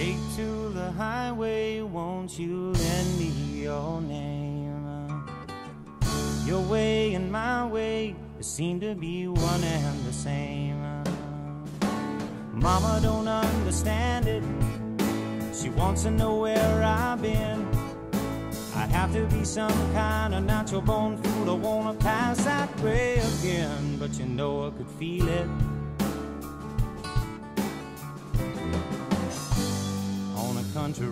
to the highway, won't you lend me your name? Your way and my way seem to be one and the same. Mama don't understand it. She wants to know where I've been. I'd have to be some kind of natural born fool to wanna pass that way again. But you know I could feel it. A country.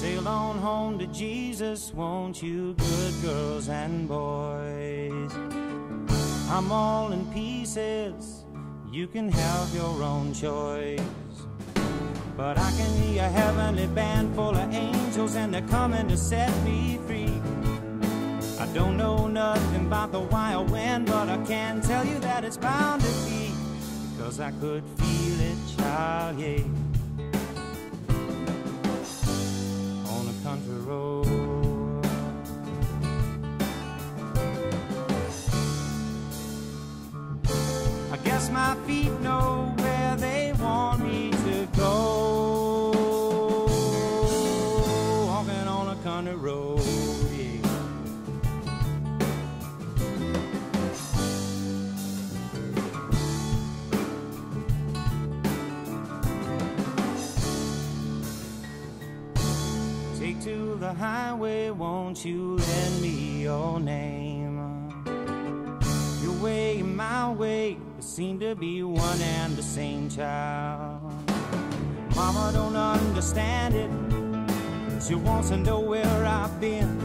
Sail on home to Jesus, won't you, good girls and boys? I'm all in pieces, you can have your own choice. But I can hear a heavenly band full of angels, and they're coming to set me free. Don't know nothing about the wild wind, but I can tell you that it's bound to be. Because I could feel it, child, yeah. On a country road. I guess my feet know to the highway, won't you lend me your name? Your way, and my way, seem to be one and the same child. Mama don't understand it. She wants to know where I've been.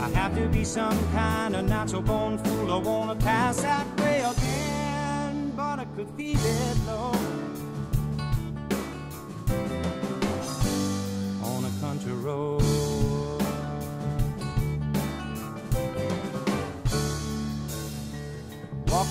I have to be some kind of natural born fool. I wanna pass that way again, but I could feel it, Lord.